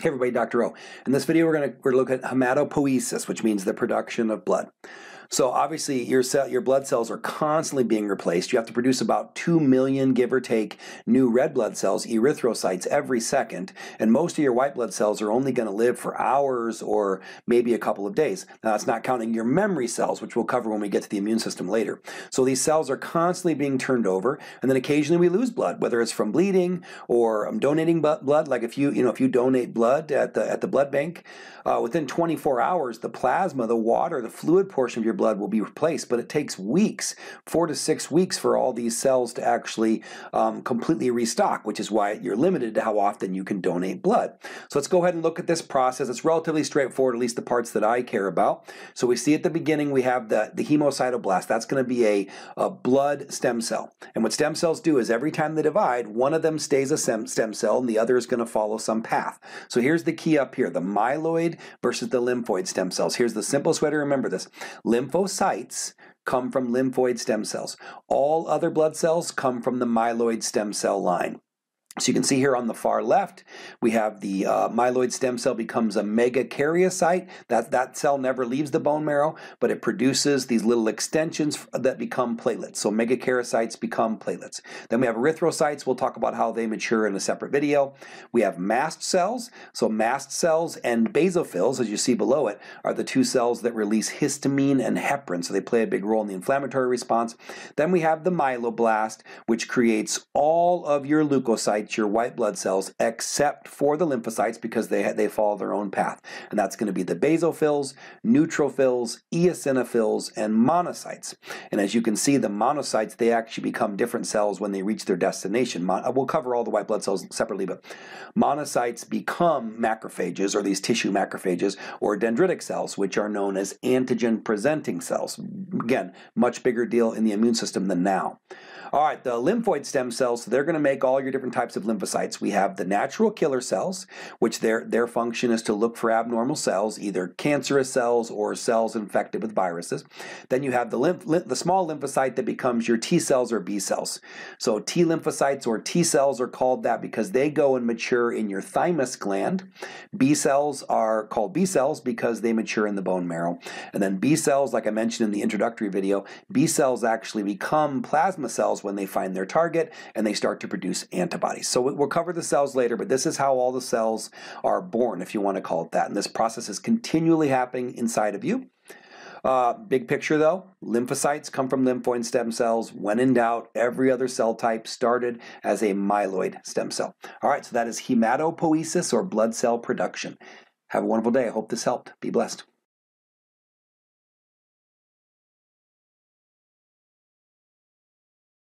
Hey everybody, Dr. O. In this video, we're going to we're look at hematopoiesis, which means the production of blood. So obviously your cell, your blood cells are constantly being replaced. You have to produce about 2 million, give or take, new red blood cells, erythrocytes, every second. And most of your white blood cells are only going to live for hours or maybe a couple of days. Now that's not counting your memory cells, which we'll cover when we get to the immune system later. So these cells are constantly being turned over, and then occasionally we lose blood, whether it's from bleeding or um, donating blood. Like if you you know if you donate blood at the at the blood bank, uh, within 24 hours, the plasma, the water, the fluid portion of your blood will be replaced, but it takes weeks, four to six weeks for all these cells to actually um, completely restock, which is why you're limited to how often you can donate blood. So let's go ahead and look at this process. It's relatively straightforward, at least the parts that I care about. So we see at the beginning we have the, the hemocytoblast. That's going to be a, a blood stem cell. And what stem cells do is every time they divide, one of them stays a stem, stem cell and the other is going to follow some path. So here's the key up here, the myeloid versus the lymphoid stem cells. Here's the simplest way to remember this. Lymphocytes come from lymphoid stem cells. All other blood cells come from the myeloid stem cell line. So you can see here on the far left, we have the uh, myeloid stem cell becomes a megakaryocyte. That, that cell never leaves the bone marrow, but it produces these little extensions that become platelets. So megakaryocytes become platelets. Then we have erythrocytes. We'll talk about how they mature in a separate video. We have mast cells. So mast cells and basophils, as you see below it, are the two cells that release histamine and heparin. So they play a big role in the inflammatory response. Then we have the myeloblast, which creates all of your leukocytes your white blood cells, except for the lymphocytes because they, they follow their own path. And that's going to be the basophils, neutrophils, eosinophils, and monocytes. And as you can see, the monocytes, they actually become different cells when they reach their destination. Mon we'll cover all the white blood cells separately, but monocytes become macrophages, or these tissue macrophages, or dendritic cells, which are known as antigen-presenting cells. Again, much bigger deal in the immune system than now. All right, the lymphoid stem cells, they're going to make all your different types of lymphocytes. We have the natural killer cells, which their, their function is to look for abnormal cells, either cancerous cells or cells infected with viruses. Then you have the, lymph, the small lymphocyte that becomes your T cells or B cells. So T lymphocytes or T cells are called that because they go and mature in your thymus gland. B cells are called B cells because they mature in the bone marrow. And then B cells, like I mentioned in the introductory video, B cells actually become plasma cells cells when they find their target and they start to produce antibodies. So we'll cover the cells later, but this is how all the cells are born, if you want to call it that. And this process is continually happening inside of you. Uh, big picture though, lymphocytes come from lymphoid stem cells. When in doubt, every other cell type started as a myeloid stem cell. All right, so that is hematopoiesis or blood cell production. Have a wonderful day. I hope this helped. Be blessed.